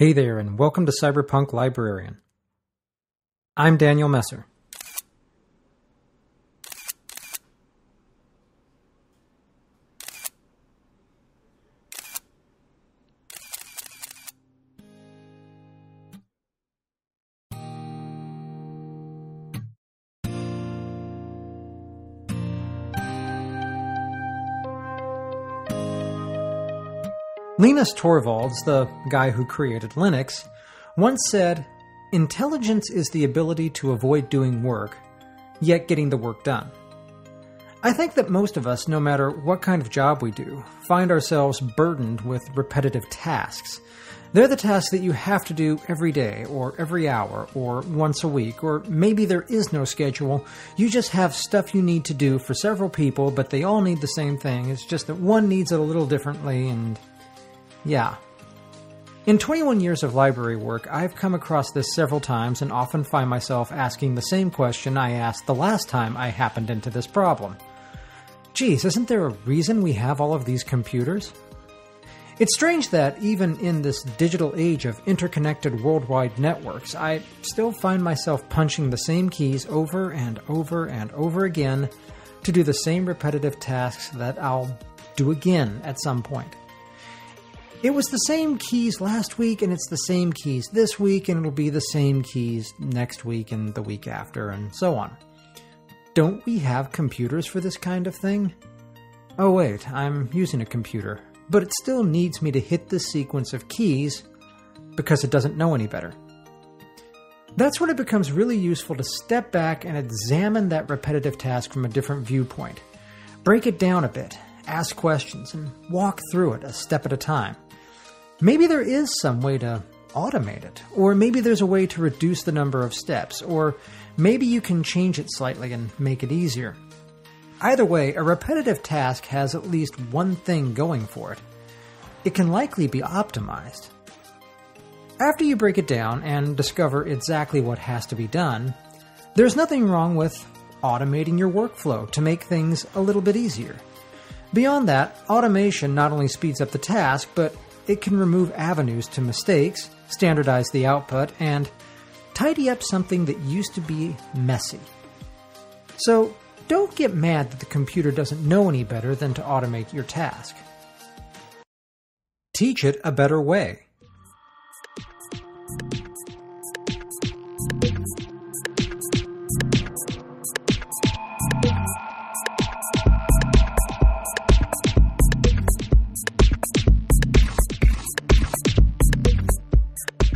Hey there, and welcome to Cyberpunk Librarian. I'm Daniel Messer. Linus Torvalds, the guy who created Linux, once said, Intelligence is the ability to avoid doing work, yet getting the work done. I think that most of us, no matter what kind of job we do, find ourselves burdened with repetitive tasks. They're the tasks that you have to do every day, or every hour, or once a week, or maybe there is no schedule. You just have stuff you need to do for several people, but they all need the same thing. It's just that one needs it a little differently, and yeah. In 21 years of library work, I've come across this several times and often find myself asking the same question I asked the last time I happened into this problem. Geez, isn't there a reason we have all of these computers? It's strange that even in this digital age of interconnected worldwide networks, I still find myself punching the same keys over and over and over again to do the same repetitive tasks that I'll do again at some point. It was the same keys last week, and it's the same keys this week, and it'll be the same keys next week and the week after, and so on. Don't we have computers for this kind of thing? Oh, wait, I'm using a computer, but it still needs me to hit this sequence of keys because it doesn't know any better. That's when it becomes really useful to step back and examine that repetitive task from a different viewpoint. Break it down a bit, ask questions, and walk through it a step at a time. Maybe there is some way to automate it, or maybe there's a way to reduce the number of steps, or maybe you can change it slightly and make it easier. Either way, a repetitive task has at least one thing going for it. It can likely be optimized. After you break it down and discover exactly what has to be done, there's nothing wrong with automating your workflow to make things a little bit easier. Beyond that, automation not only speeds up the task, but it can remove avenues to mistakes, standardize the output, and tidy up something that used to be messy. So, don't get mad that the computer doesn't know any better than to automate your task. Teach it a better way.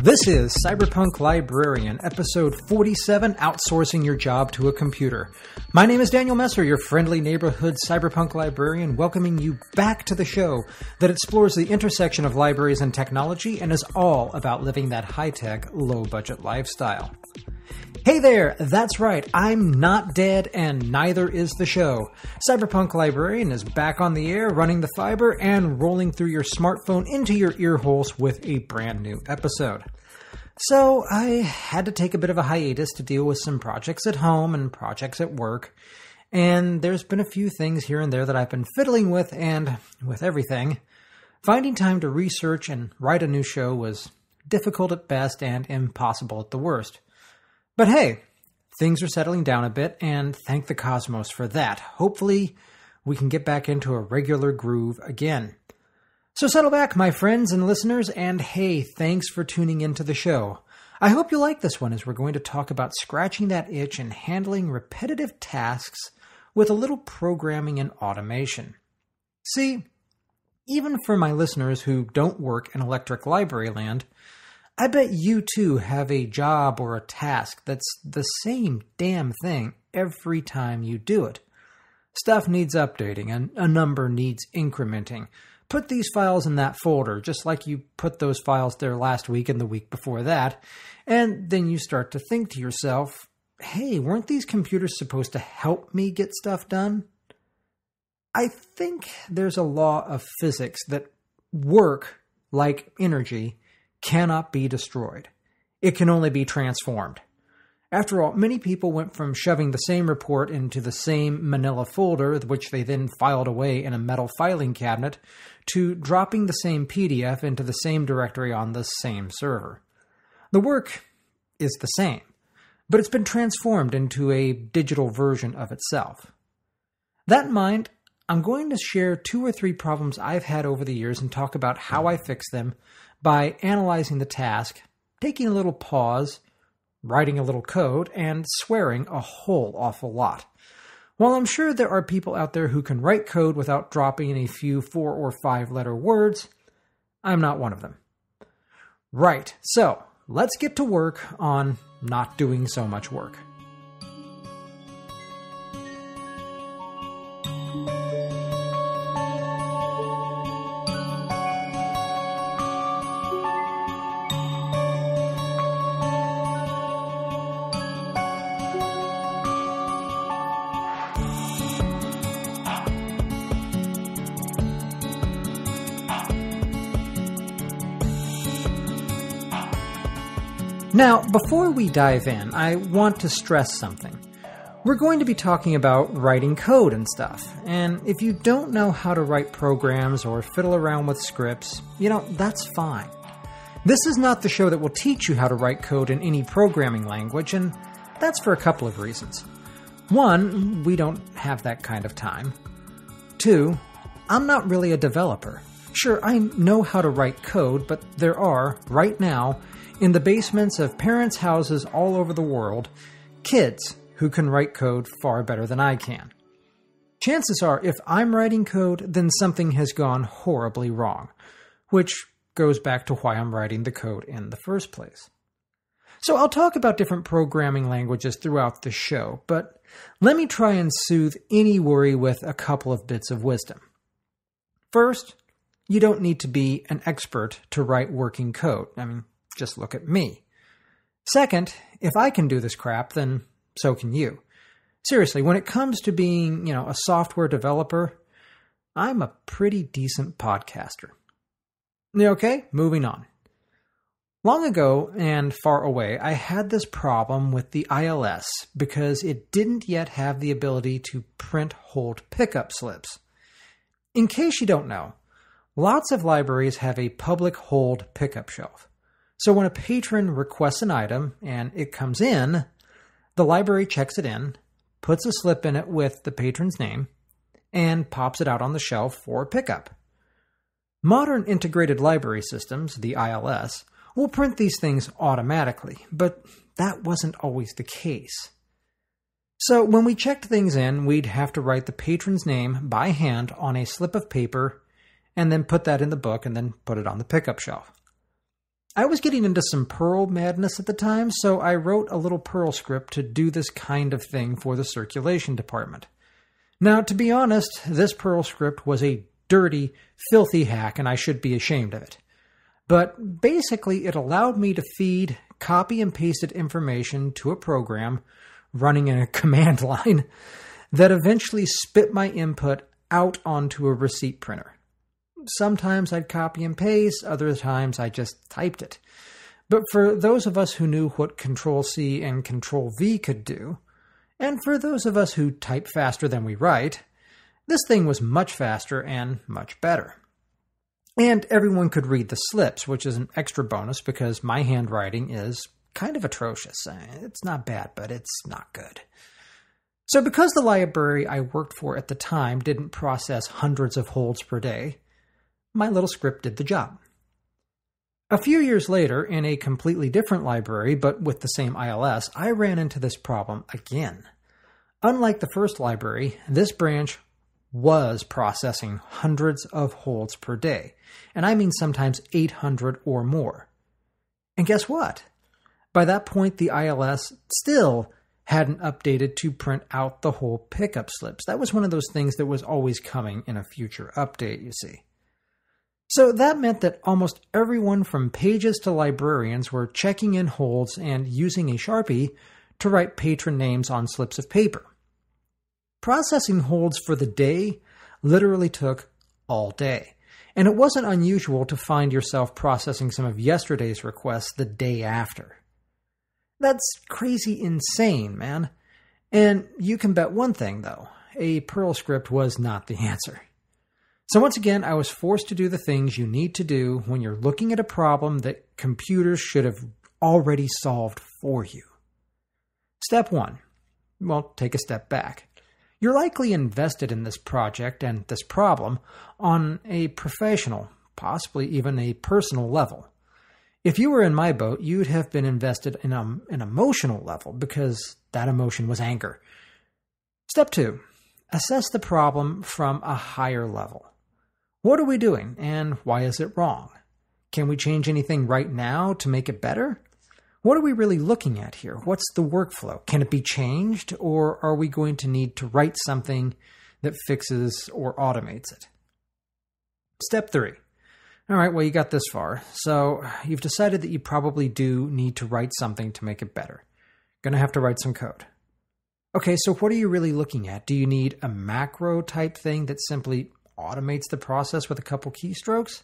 This is Cyberpunk Librarian, episode 47 Outsourcing Your Job to a Computer. My name is Daniel Messer, your friendly neighborhood cyberpunk librarian, welcoming you back to the show that explores the intersection of libraries and technology and is all about living that high tech, low budget lifestyle. Hey there, that's right, I'm not dead and neither is the show. Cyberpunk Librarian is back on the air, running the fiber, and rolling through your smartphone into your ear holes with a brand new episode. So I had to take a bit of a hiatus to deal with some projects at home and projects at work. And there's been a few things here and there that I've been fiddling with, and with everything, finding time to research and write a new show was difficult at best and impossible at the worst. But hey, things are settling down a bit, and thank the cosmos for that. Hopefully, we can get back into a regular groove again. So settle back, my friends and listeners, and hey, thanks for tuning into the show. I hope you like this one as we're going to talk about scratching that itch and handling repetitive tasks with a little programming and automation. See, even for my listeners who don't work in electric library land, I bet you too have a job or a task that's the same damn thing every time you do it. Stuff needs updating, and a number needs incrementing. Put these files in that folder, just like you put those files there last week and the week before that. And then you start to think to yourself, hey, weren't these computers supposed to help me get stuff done? I think there's a law of physics that work, like energy, cannot be destroyed. It can only be transformed. After all, many people went from shoving the same report into the same manila folder, which they then filed away in a metal filing cabinet, to dropping the same PDF into the same directory on the same server. The work is the same, but it's been transformed into a digital version of itself. That in mind, I'm going to share two or three problems I've had over the years and talk about how I fix them by analyzing the task, taking a little pause, writing a little code, and swearing a whole awful lot. While I'm sure there are people out there who can write code without dropping in a few four or five letter words, I'm not one of them. Right, so let's get to work on not doing so much work. Now, before we dive in, I want to stress something. We're going to be talking about writing code and stuff, and if you don't know how to write programs or fiddle around with scripts, you know, that's fine. This is not the show that will teach you how to write code in any programming language, and that's for a couple of reasons. One, we don't have that kind of time. Two, I'm not really a developer. Sure, I know how to write code, but there are, right now, in the basements of parents' houses all over the world, kids who can write code far better than I can. Chances are, if I'm writing code, then something has gone horribly wrong, which goes back to why I'm writing the code in the first place. So I'll talk about different programming languages throughout the show, but let me try and soothe any worry with a couple of bits of wisdom. First, you don't need to be an expert to write working code. I mean, just look at me. Second, if I can do this crap, then so can you. Seriously, when it comes to being, you know, a software developer, I'm a pretty decent podcaster. Okay, moving on. Long ago and far away, I had this problem with the ILS because it didn't yet have the ability to print hold pickup slips. In case you don't know, lots of libraries have a public hold pickup shelf. So when a patron requests an item and it comes in, the library checks it in, puts a slip in it with the patron's name, and pops it out on the shelf for pickup. Modern integrated library systems, the ILS, will print these things automatically, but that wasn't always the case. So when we checked things in, we'd have to write the patron's name by hand on a slip of paper and then put that in the book and then put it on the pickup shelf. I was getting into some Perl madness at the time, so I wrote a little Perl script to do this kind of thing for the circulation department. Now, to be honest, this Perl script was a dirty, filthy hack, and I should be ashamed of it. But basically, it allowed me to feed copy and pasted information to a program running in a command line that eventually spit my input out onto a receipt printer. Sometimes I'd copy and paste, other times I just typed it. But for those of us who knew what Control C and Control V could do, and for those of us who type faster than we write, this thing was much faster and much better. And everyone could read the slips, which is an extra bonus because my handwriting is kind of atrocious. It's not bad, but it's not good. So, because the library I worked for at the time didn't process hundreds of holds per day, my little script did the job. A few years later, in a completely different library, but with the same ILS, I ran into this problem again. Unlike the first library, this branch was processing hundreds of holds per day, and I mean sometimes 800 or more. And guess what? By that point, the ILS still hadn't updated to print out the whole pickup slips. That was one of those things that was always coming in a future update, you see. So that meant that almost everyone from pages to librarians were checking in holds and using a Sharpie to write patron names on slips of paper. Processing holds for the day literally took all day, and it wasn't unusual to find yourself processing some of yesterday's requests the day after. That's crazy insane, man. And you can bet one thing, though a Perl script was not the answer. So, once again, I was forced to do the things you need to do when you're looking at a problem that computers should have already solved for you. Step one well, take a step back. You're likely invested in this project and this problem on a professional, possibly even a personal level. If you were in my boat, you'd have been invested in a, an emotional level because that emotion was anger. Step two assess the problem from a higher level. What are we doing and why is it wrong? Can we change anything right now to make it better? What are we really looking at here? What's the workflow? Can it be changed or are we going to need to write something that fixes or automates it? Step three all right, well, you got this far. So you've decided that you probably do need to write something to make it better. Gonna have to write some code. Okay, so what are you really looking at? Do you need a macro type thing that simply automates the process with a couple keystrokes?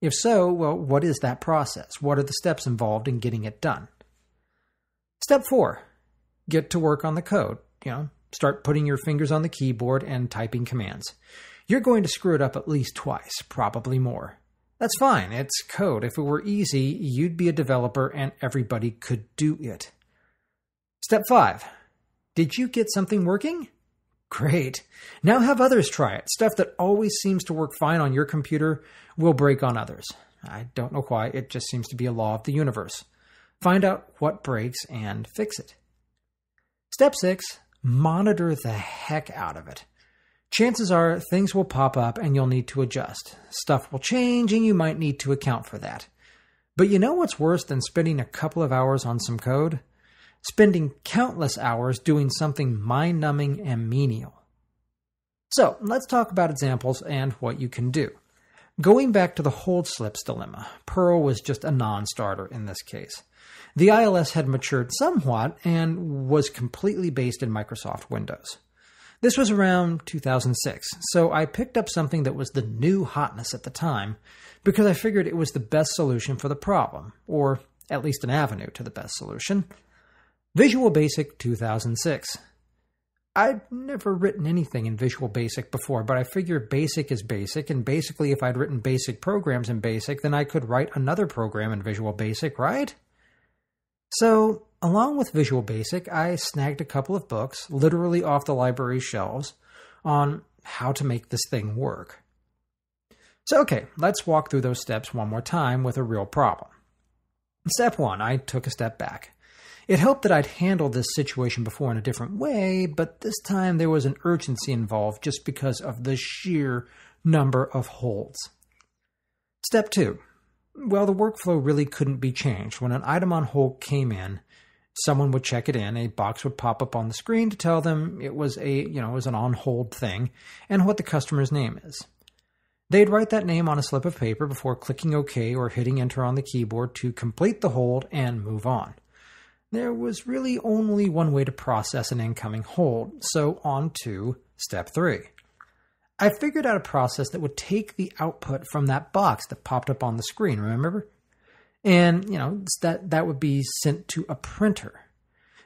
If so, well, what is that process? What are the steps involved in getting it done? Step four get to work on the code. You know, start putting your fingers on the keyboard and typing commands. You're going to screw it up at least twice, probably more. That's fine, it's code. If it were easy, you'd be a developer and everybody could do it. Step 5. Did you get something working? Great. Now have others try it. Stuff that always seems to work fine on your computer will break on others. I don't know why, it just seems to be a law of the universe. Find out what breaks and fix it. Step 6. Monitor the heck out of it chances are things will pop up and you'll need to adjust. Stuff will change and you might need to account for that. But you know what's worse than spending a couple of hours on some code? Spending countless hours doing something mind numbing and menial. So let's talk about examples and what you can do. Going back to the hold slips dilemma, Perl was just a non starter in this case. The ILS had matured somewhat and was completely based in Microsoft Windows. This was around 2006, so I picked up something that was the new hotness at the time because I figured it was the best solution for the problem, or at least an avenue to the best solution. Visual Basic 2006. I'd never written anything in Visual Basic before, but I figured Basic is Basic, and basically, if I'd written basic programs in Basic, then I could write another program in Visual Basic, right? So Along with Visual Basic, I snagged a couple of books, literally off the library shelves, on how to make this thing work. So, okay, let's walk through those steps one more time with a real problem. Step one, I took a step back. It helped that I'd handled this situation before in a different way, but this time there was an urgency involved just because of the sheer number of holds. Step two, well, the workflow really couldn't be changed. When an item on hold came in, someone would check it in a box would pop up on the screen to tell them it was a you know it was an on hold thing and what the customer's name is they'd write that name on a slip of paper before clicking ok or hitting enter on the keyboard to complete the hold and move on there was really only one way to process an incoming hold so on to step 3 I figured out a process that would take the output from that box that popped up on the screen, remember? and you know that that would be sent to a printer.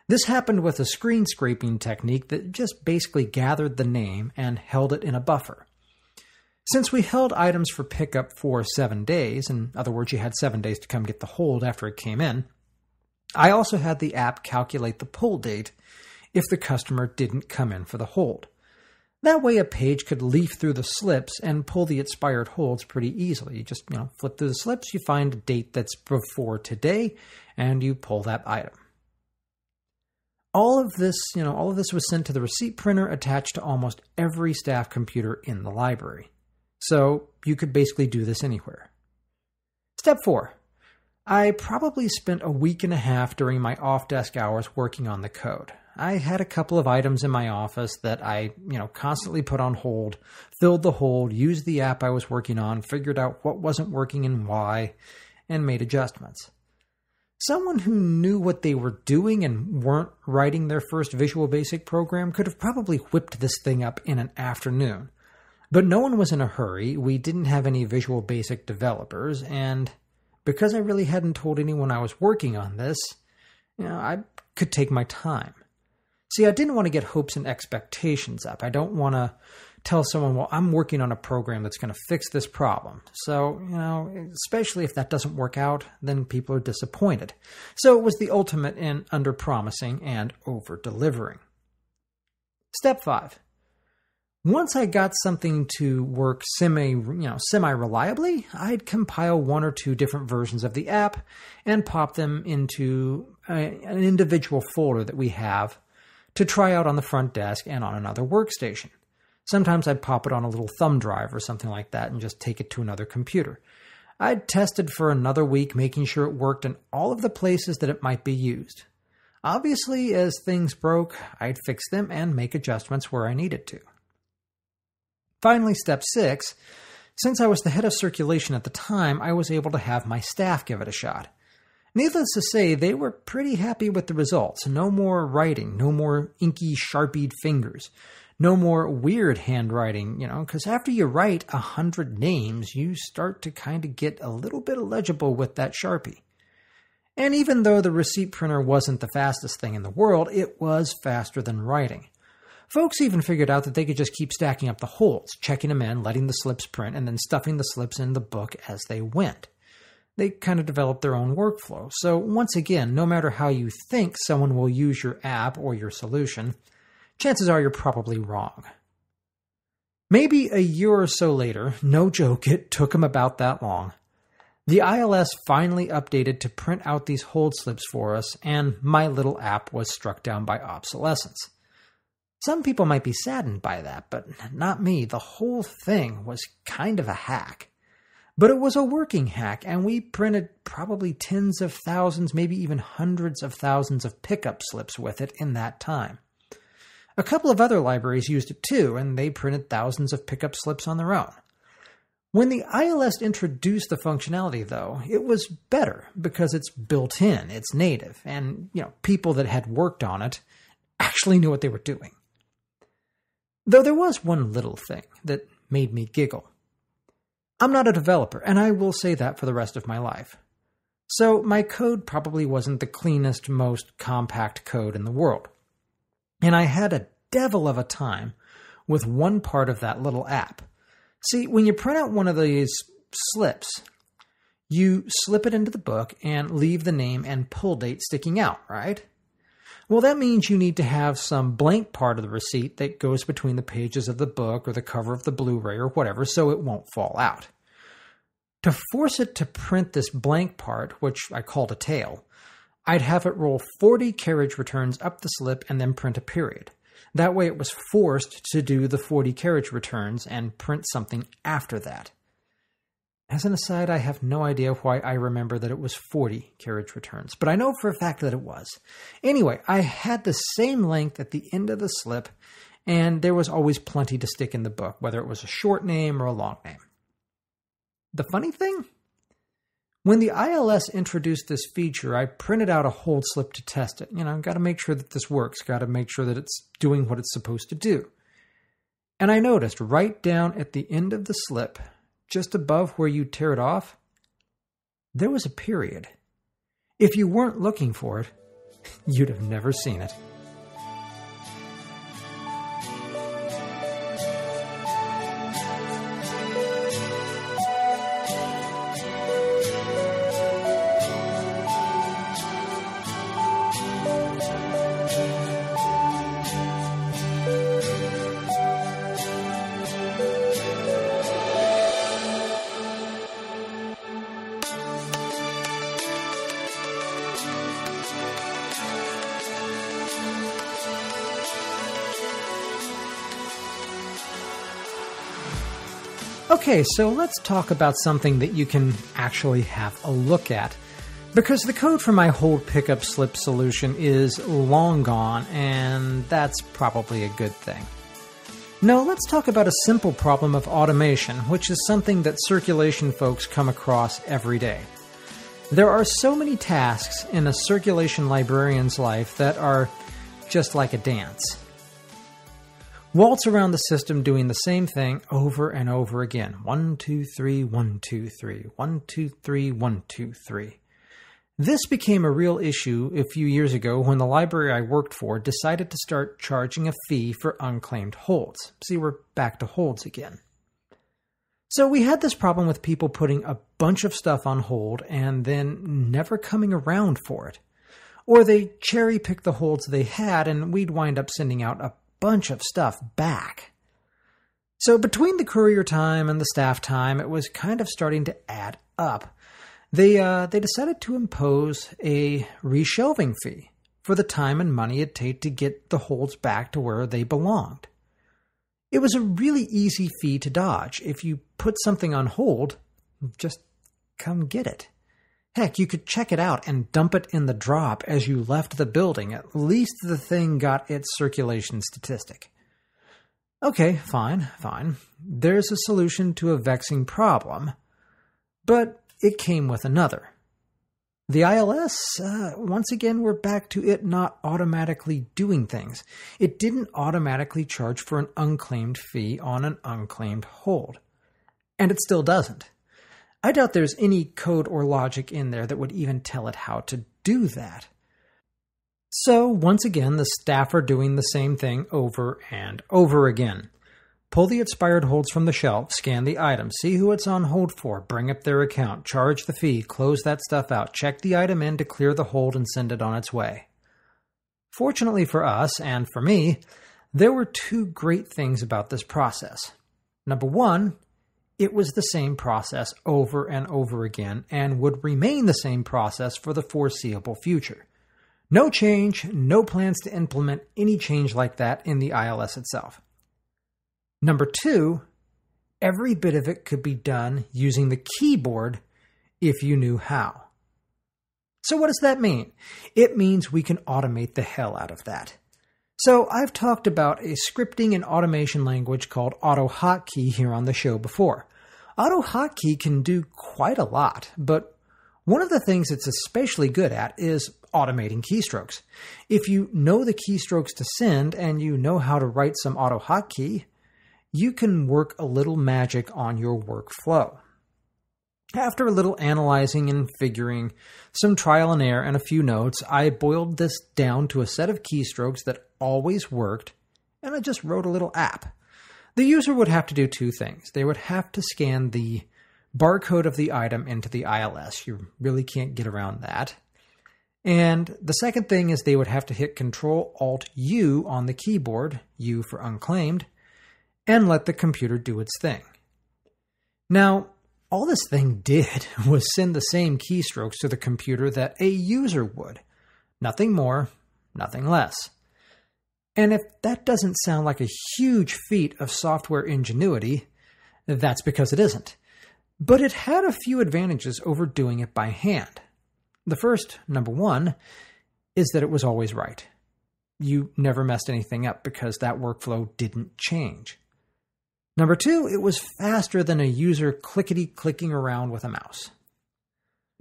This happened with a screen scraping technique that just basically gathered the name and held it in a buffer. Since we held items for pickup for seven days, in other words, you had seven days to come get the hold after it came in, I also had the app calculate the pull date if the customer didn't come in for the hold. That way, a page could leaf through the slips and pull the expired holds pretty easily. You just, you know, flip through the slips, you find a date that's before today, and you pull that item. All of this, you know, all of this was sent to the receipt printer attached to almost every staff computer in the library. So you could basically do this anywhere. Step four. I probably spent a week and a half during my off desk hours working on the code. I had a couple of items in my office that I, you know, constantly put on hold, filled the hold, used the app I was working on, figured out what wasn't working and why, and made adjustments. Someone who knew what they were doing and weren't writing their first Visual Basic program could have probably whipped this thing up in an afternoon. But no one was in a hurry, we didn't have any Visual Basic developers, and because I really hadn't told anyone I was working on this, You know, I could take my time. See, I didn't want to get hopes and expectations up. I don't want to tell someone, well, I'm working on a program that's going to fix this problem. So, you know, especially if that doesn't work out, then people are disappointed. So it was the ultimate in under promising and over delivering. Step five. Once I got something to work semi, you know, semi-reliably, I'd compile one or two different versions of the app and pop them into a, an individual folder that we have to try out on the front desk and on another workstation. Sometimes I'd pop it on a little thumb drive or something like that and just take it to another computer. I'd tested for another week, making sure it worked in all of the places that it might be used. Obviously, as things broke, I'd fix them and make adjustments where I needed to. Finally, step six since I was the head of circulation at the time, I was able to have my staff give it a shot. Needless to say, they were pretty happy with the results. No more writing, no more inky, sharpied fingers no more weird handwriting, you know, because after you write a hundred names, you start to kind of get a little bit illegible with that Sharpie. And even though the receipt printer wasn't the fastest thing in the world, it was faster than writing. Folks even figured out that they could just keep stacking up the holes, checking them in, letting the slips print, and then stuffing the slips in the book as they went. They kind of developed their own workflow. So, once again, no matter how you think someone will use your app or your solution, chances are you're probably wrong. Maybe a year or so later, no joke, it took him about that long. The ILS finally updated to print out these hold slips for us, and my little app was struck down by obsolescence. Some people might be saddened by that, but not me. The whole thing was kind of a hack. But it was a working hack, and we printed probably tens of thousands, maybe even hundreds of thousands of pickup slips with it in that time. A couple of other libraries used it too, and they printed thousands of pickup slips on their own. When the ILS introduced the functionality, though, it was better because it's built in, it's native, and you know people that had worked on it actually knew what they were doing. Though there was one little thing that made me giggle. I'm not a developer, and I will say that for the rest of my life. So my code probably wasn't the cleanest, most compact code in the world. And I had a devil of a time with one part of that little app. See, when you print out one of these slips, you slip it into the book and leave the name and pull date sticking out, right? Well, that means you need to have some blank part of the receipt that goes between the pages of the book or the cover of the Blu ray or whatever so it won't fall out. To force it to print this blank part, which I called a tail, I'd have it roll 40 carriage returns up the slip and then print a period. That way it was forced to do the 40 carriage returns and print something after that. As an aside, I have no idea why I remember that it was 40 carriage returns, but I know for a fact that it was. Anyway, I had the same length at the end of the slip, and there was always plenty to stick in the book, whether it was a short name or a long name. The funny thing? When the ILS introduced this feature, I printed out a hold slip to test it. You know, I've got to make sure that this works, got to make sure that it's doing what it's supposed to do. And I noticed right down at the end of the slip, just above where you tear it off, there was a period. If you weren't looking for it, you'd have never seen it. Okay, so let's talk about something that you can actually have a look at. Because the code for my hold pickup slip solution is long gone, and that's probably a good thing. Now, let's talk about a simple problem of automation, which is something that circulation folks come across every day. There are so many tasks in a circulation librarian's life that are just like a dance waltz around the system doing the same thing over and over again. One, two, three, one, two, three, one, two, three, one, two, three. This became a real issue a few years ago when the library I worked for decided to start charging a fee for unclaimed holds. See, we're back to holds again. So we had this problem with people putting a bunch of stuff on hold and then never coming around for it. Or they cherry picked the holds they had and we'd wind up sending out a bunch of stuff back. So between the courier time and the staff time, it was kind of starting to add up. They uh, they decided to impose a reshelving fee for the time and money it take to get the holds back to where they belonged. It was a really easy fee to dodge. If you put something on hold, just come get it. Heck, you could check it out and dump it in the drop as you left the building. At least the thing got its circulation statistic. Okay, fine, fine. There's a solution to a vexing problem. But it came with another. The ILS, uh, once again, we're back to it not automatically doing things. It didn't automatically charge for an unclaimed fee on an unclaimed hold. And it still doesn't. I doubt there's any code or logic in there that would even tell it how to do that. So, once again, the staff are doing the same thing over and over again. Pull the expired holds from the shelf, scan the item, see who it's on hold for, bring up their account, charge the fee, close that stuff out, check the item in to clear the hold, and send it on its way. Fortunately for us, and for me, there were two great things about this process. Number one, it was the same process over and over again and would remain the same process for the foreseeable future. No change, no plans to implement any change like that in the ILS itself. Number two, every bit of it could be done using the keyboard if you knew how. So, what does that mean? It means we can automate the hell out of that. So, I've talked about a scripting and automation language called AutoHotkey here on the show before. AutoHotkey can do quite a lot, but one of the things it's especially good at is automating keystrokes. If you know the keystrokes to send and you know how to write some AutoHotkey, you can work a little magic on your workflow. After a little analyzing and figuring, some trial and error, and a few notes, I boiled this down to a set of keystrokes that always worked, and I just wrote a little app. The user would have to do two things. They would have to scan the barcode of the item into the ILS. You really can't get around that. And the second thing is they would have to hit Control Alt U on the keyboard, U for unclaimed, and let the computer do its thing. Now, all this thing did was send the same keystrokes to the computer that a user would. Nothing more, nothing less. And if that doesn't sound like a huge feat of software ingenuity, that's because it isn't. But it had a few advantages over doing it by hand. The first, number one, is that it was always right. You never messed anything up because that workflow didn't change. Number two, it was faster than a user clickety clicking around with a mouse.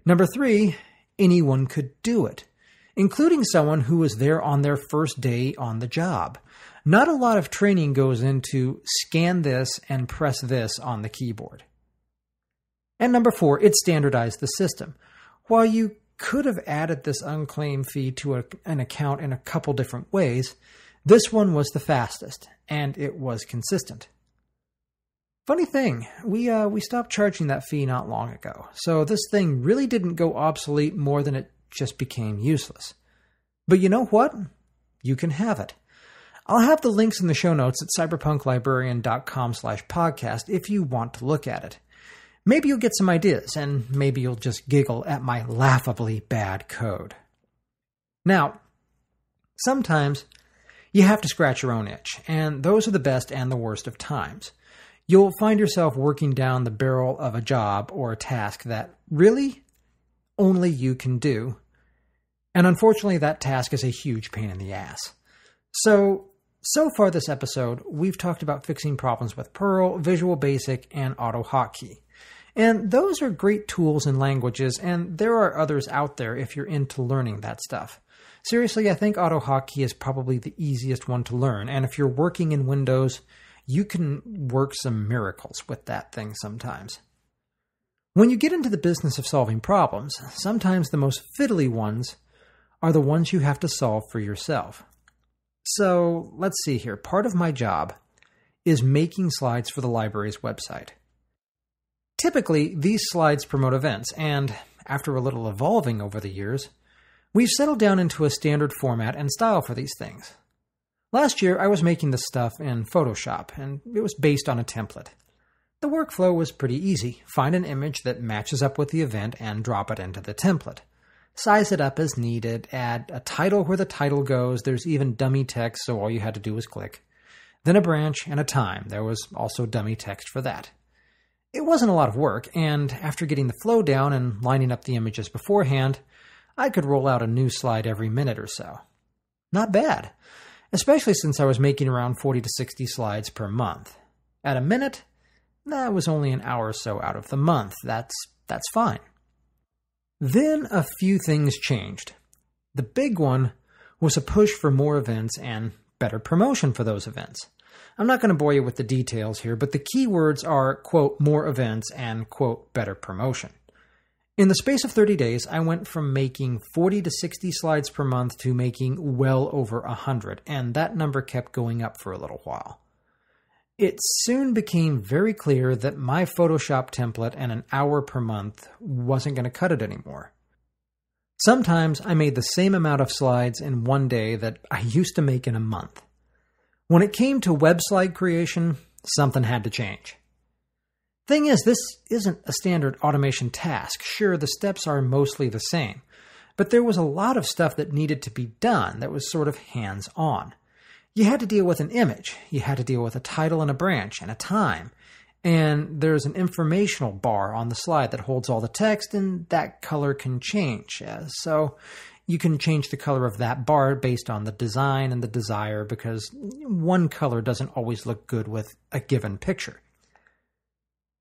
Number three, anyone could do it, including someone who was there on their first day on the job. Not a lot of training goes into scan this and press this on the keyboard. And number four, it standardized the system. While you could have added this unclaimed fee to a, an account in a couple different ways, this one was the fastest, and it was consistent. Funny thing, we uh, we stopped charging that fee not long ago, so this thing really didn't go obsolete more than it just became useless. But you know what? You can have it. I'll have the links in the show notes at cyberpunklibrarian.com slash podcast if you want to look at it. Maybe you'll get some ideas, and maybe you'll just giggle at my laughably bad code. Now, sometimes you have to scratch your own itch, and those are the best and the worst of times you'll find yourself working down the barrel of a job or a task that really only you can do. And unfortunately, that task is a huge pain in the ass. So, so far this episode, we've talked about fixing problems with Perl, Visual Basic, and AutoHotkey. And those are great tools and languages, and there are others out there if you're into learning that stuff. Seriously, I think AutoHotkey is probably the easiest one to learn, and if you're working in Windows, you can work some miracles with that thing sometimes. When you get into the business of solving problems, sometimes the most fiddly ones are the ones you have to solve for yourself. So let's see here. Part of my job is making slides for the library's website. Typically, these slides promote events, and after a little evolving over the years, we've settled down into a standard format and style for these things. Last year, I was making this stuff in Photoshop, and it was based on a template. The workflow was pretty easy. Find an image that matches up with the event and drop it into the template. Size it up as needed, add a title where the title goes, there's even dummy text, so all you had to do was click. Then a branch and a time. There was also dummy text for that. It wasn't a lot of work, and after getting the flow down and lining up the images beforehand, I could roll out a new slide every minute or so. Not bad, especially since I was making around 40 to 60 slides per month. At a minute, that was only an hour or so out of the month. That's that's fine. Then a few things changed. The big one was a push for more events and better promotion for those events. I'm not going to bore you with the details here, but the key words are, quote, more events and, quote, better promotion. In the space of 30 days, I went from making 40 to 60 slides per month to making well over 100, and that number kept going up for a little while. It soon became very clear that my Photoshop template and an hour per month wasn't going to cut it anymore. Sometimes I made the same amount of slides in one day that I used to make in a month. When it came to web slide creation, something had to change. Thing is, this isn't a standard automation task. Sure, the steps are mostly the same, but there was a lot of stuff that needed to be done that was sort of hands on. You had to deal with an image, you had to deal with a title and a branch and a time, and there's an informational bar on the slide that holds all the text, and that color can change. Uh, so you can change the color of that bar based on the design and the desire because one color doesn't always look good with a given picture.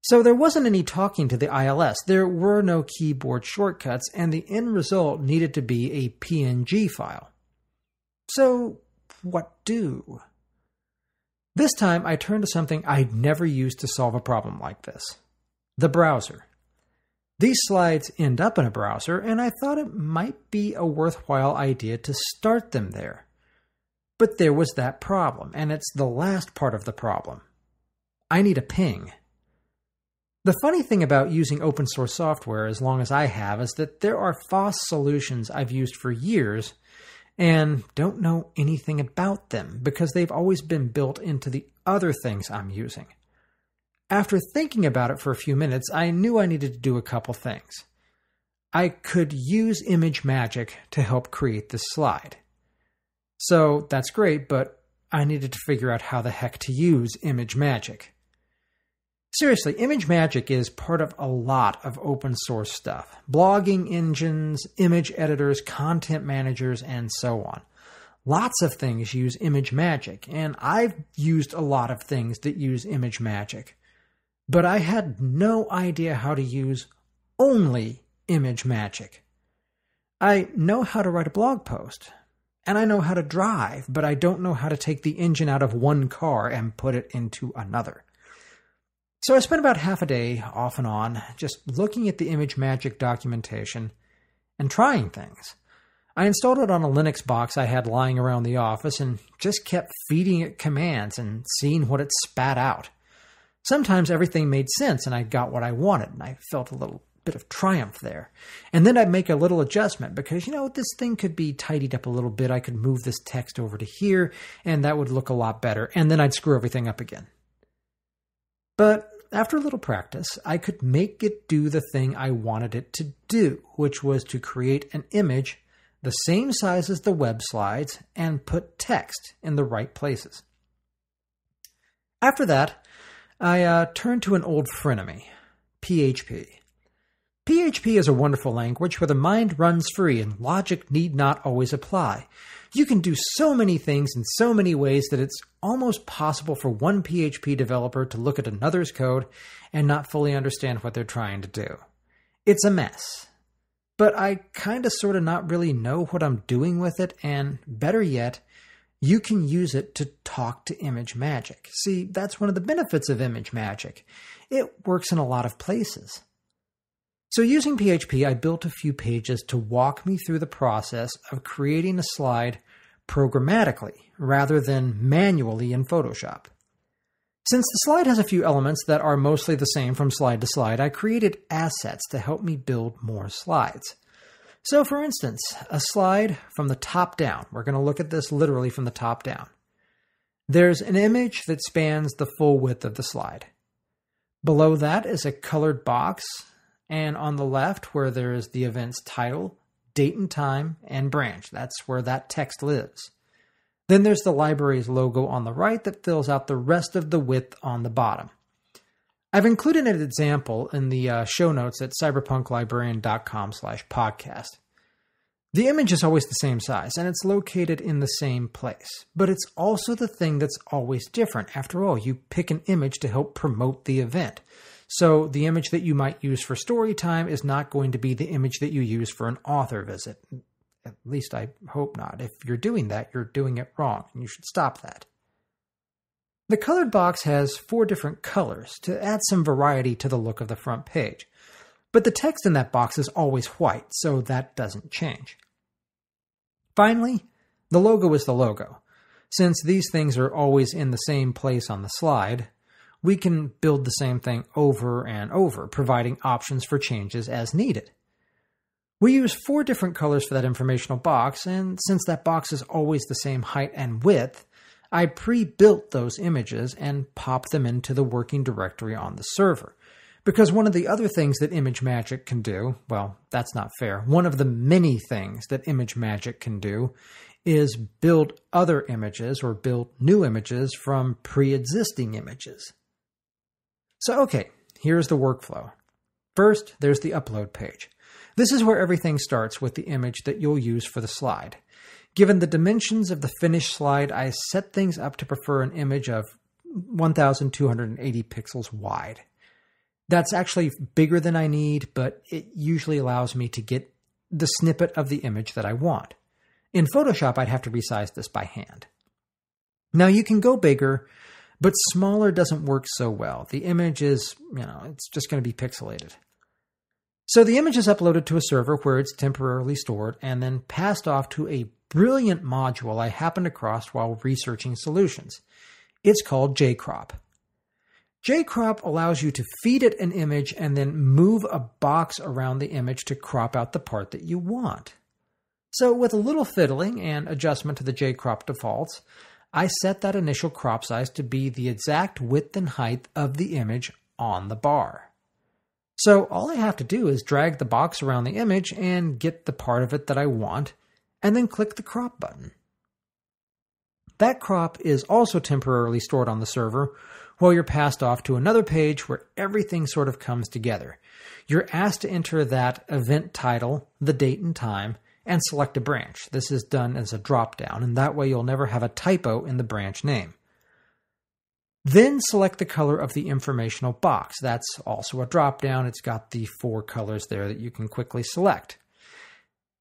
So there wasn't any talking to the ILS. There were no keyboard shortcuts, and the end result needed to be a PNG file. So, what do? This time I turned to something I'd never used to solve a problem like this the browser. These slides end up in a browser, and I thought it might be a worthwhile idea to start them there. But there was that problem, and it's the last part of the problem. I need a ping. The funny thing about using open source software as long as I have is that there are FOSS solutions I've used for years and don't know anything about them because they've always been built into the other things I'm using. After thinking about it for a few minutes, I knew I needed to do a couple things. I could use ImageMagick to help create this slide. So that's great, but I needed to figure out how the heck to use ImageMagick. Seriously, ImageMagick is part of a lot of open source stuff blogging engines, image editors, content managers, and so on. Lots of things use ImageMagick, and I've used a lot of things that use ImageMagick. but I had no idea how to use only ImageMagick. I know how to write a blog post, and I know how to drive, but I don't know how to take the engine out of one car and put it into another. So I spent about half a day off and on just looking at the ImageMagick documentation and trying things. I installed it on a Linux box I had lying around the office and just kept feeding it commands and seeing what it spat out. Sometimes everything made sense and I got what I wanted, and I felt a little bit of triumph there. And then I'd make a little adjustment because, you know, this thing could be tidied up a little bit. I could move this text over to here, and that would look a lot better. And then I'd screw everything up again. But after a little practice, I could make it do the thing I wanted it to do, which was to create an image the same size as the web slides and put text in the right places. After that, I uh, turned to an old frenemy, PHP. PHP is a wonderful language where the mind runs free and logic need not always apply. You can do so many things in so many ways that it's almost possible for one PHP developer to look at another's code and not fully understand what they're trying to do. It's a mess. But I kind of sort of not really know what I'm doing with it, and better yet, you can use it to talk to ImageMagick. See, that's one of the benefits of ImageMagick. It works in a lot of places. So, using PHP, I built a few pages to walk me through the process of creating a slide programmatically rather than manually in Photoshop. Since the slide has a few elements that are mostly the same from slide to slide, I created assets to help me build more slides. So, for instance, a slide from the top down. We're going to look at this literally from the top down. There's an image that spans the full width of the slide. Below that is a colored box and on the left, where there is the event's title, date and time, and branch. That's where that text lives. Then there's the library's logo on the right that fills out the rest of the width on the bottom. I've included an example in the uh, show notes at cyberpunklibrarian.com slash podcast. The image is always the same size, and it's located in the same place. But it's also the thing that's always different. After all, you pick an image to help promote the event. So the image that you might use for story time is not going to be the image that you use for an author visit. At least I hope not. If you're doing that, you're doing it wrong, and you should stop that. The colored box has four different colors to add some variety to the look of the front page. But the text in that box is always white, so that doesn't change. Finally, the logo is the logo. Since these things are always in the same place on the slide, we can build the same thing over and over, providing options for changes as needed. We use four different colors for that informational box, and since that box is always the same height and width, I pre built those images and popped them into the working directory on the server. Because one of the other things that ImageMagick can do, well, that's not fair. One of the many things that ImageMagick can do is build other images or build new images from pre existing images. So, okay, here's the workflow. First, there's the upload page. This is where everything starts with the image that you'll use for the slide. Given the dimensions of the finished slide, I set things up to prefer an image of 1280 pixels wide. That's actually bigger than I need, but it usually allows me to get the snippet of the image that I want. In Photoshop, I'd have to resize this by hand. Now you can go bigger but smaller doesn't work so well. The image is, you know, it's just going to be pixelated. So the image is uploaded to a server where it's temporarily stored and then passed off to a brilliant module I happened across while researching solutions. It's called JCrop. JCrop allows you to feed it an image and then move a box around the image to crop out the part that you want. So, with a little fiddling and adjustment to the JCrop defaults, I set that initial crop size to be the exact width and height of the image on the bar. So all I have to do is drag the box around the image and get the part of it that I want, and then click the crop button. That crop is also temporarily stored on the server while you're passed off to another page where everything sort of comes together. You're asked to enter that event title, the date and time, and select a branch. This is done as a drop down, and that way you'll never have a typo in the branch name. Then select the color of the informational box. That's also a drop down. It's got the four colors there that you can quickly select.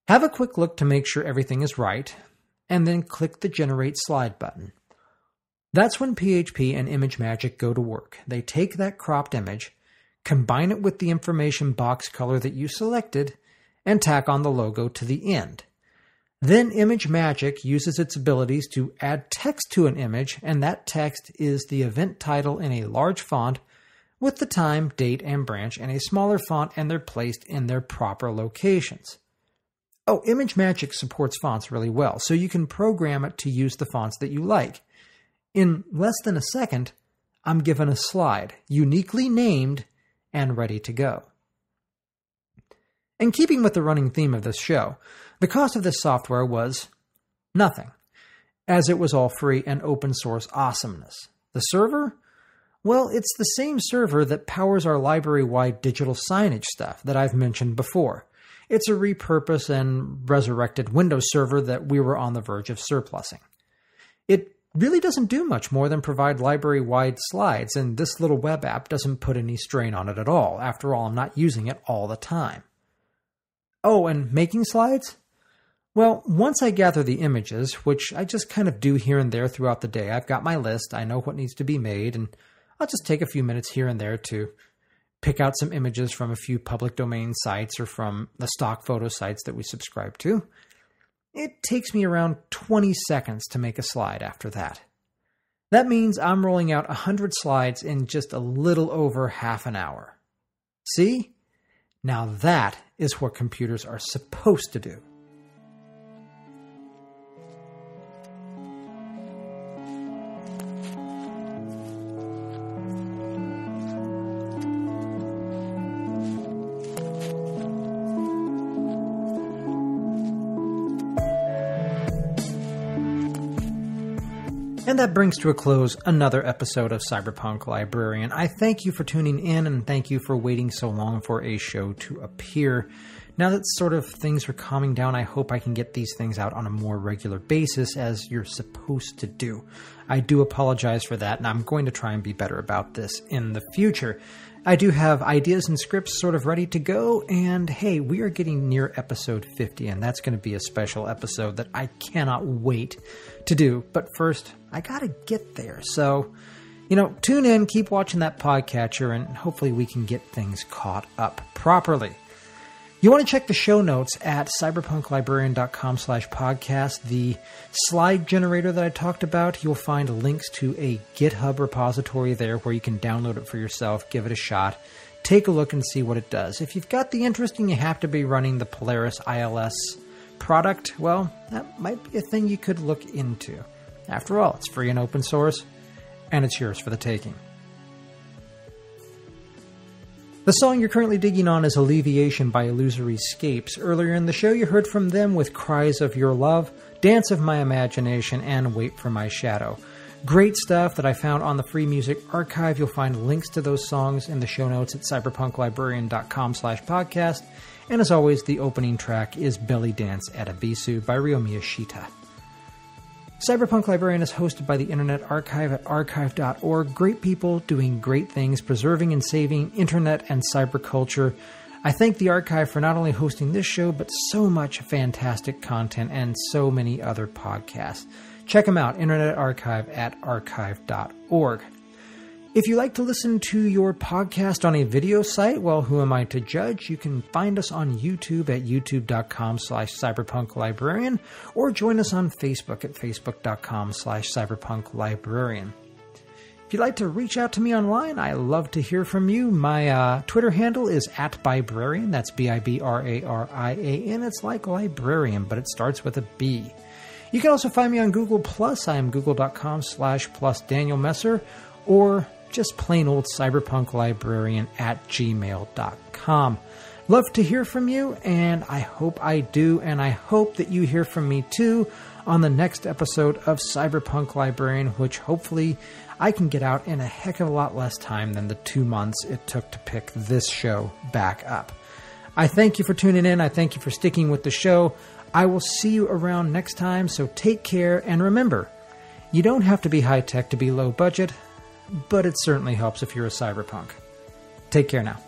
Have a quick look to make sure everything is right, and then click the Generate Slide button. That's when PHP and ImageMagick go to work. They take that cropped image, combine it with the information box color that you selected, and tack on the logo to the end. Then ImageMagick uses its abilities to add text to an image, and that text is the event title in a large font with the time, date, and branch in a smaller font, and they're placed in their proper locations. Oh, ImageMagick supports fonts really well, so you can program it to use the fonts that you like. In less than a second, I'm given a slide, uniquely named and ready to go. In keeping with the running theme of this show, the cost of this software was nothing, as it was all free and open source awesomeness. The server? Well, it's the same server that powers our library wide digital signage stuff that I've mentioned before. It's a repurposed and resurrected Windows server that we were on the verge of surplusing. It really doesn't do much more than provide library wide slides, and this little web app doesn't put any strain on it at all. After all, I'm not using it all the time. Oh, and making slides? Well, once I gather the images, which I just kind of do here and there throughout the day, I've got my list, I know what needs to be made, and I'll just take a few minutes here and there to pick out some images from a few public domain sites or from the stock photo sites that we subscribe to. It takes me around 20 seconds to make a slide after that. That means I'm rolling out 100 slides in just a little over half an hour. See? Now that is what computers are supposed to do. And that brings to a close another episode of Cyberpunk Librarian. I thank you for tuning in and thank you for waiting so long for a show to appear. Now that sort of things are calming down, I hope I can get these things out on a more regular basis as you're supposed to do. I do apologize for that, and I'm going to try and be better about this in the future. I do have ideas and scripts sort of ready to go, and hey, we are getting near episode 50, and that's going to be a special episode that I cannot wait to do. But first, I got to get there. So, you know, tune in, keep watching that podcatcher, and hopefully we can get things caught up properly. You want to check the show notes at cyberpunklibrarian.com slash podcast. The slide generator that I talked about, you'll find links to a GitHub repository there where you can download it for yourself, give it a shot, take a look and see what it does. If you've got the interest and you have to be running the Polaris ILS product, well, that might be a thing you could look into. After all, it's free and open source, and it's yours for the taking. The song you're currently digging on is Alleviation by Illusory Scapes. Earlier in the show, you heard from them with Cries of Your Love, Dance of My Imagination, and Wait for My Shadow. Great stuff that I found on the Free Music Archive. You'll find links to those songs in the show notes at cyberpunklibrarian.com slash podcast. And as always, the opening track is Belly Dance at Abisu by Ryo Miyashita. Cyberpunk Librarian is hosted by the Internet Archive at archive.org. Great people doing great things, preserving and saving internet and cyberculture. I thank the archive for not only hosting this show, but so much fantastic content and so many other podcasts. Check them out, Internet Archive at archive.org. If you like to listen to your podcast on a video site, well, who am I to judge? You can find us on YouTube at youtube.com slash cyberpunklibrarian or join us on Facebook at facebook.com slash cyberpunklibrarian. If you'd like to reach out to me online, I love to hear from you. My uh, Twitter handle is at Bibrarian. That's B I B R A R I A N. It's like librarian, but it starts with a B. You can also find me on Google Plus. I am google.com slash plus Daniel Messer or just plain old cyberpunk librarian at gmail.com. Love to hear from you, and I hope I do, and I hope that you hear from me too on the next episode of Cyberpunk Librarian, which hopefully I can get out in a heck of a lot less time than the two months it took to pick this show back up. I thank you for tuning in. I thank you for sticking with the show. I will see you around next time, so take care, and remember, you don't have to be high tech to be low budget but it certainly helps if you're a cyberpunk. Take care now.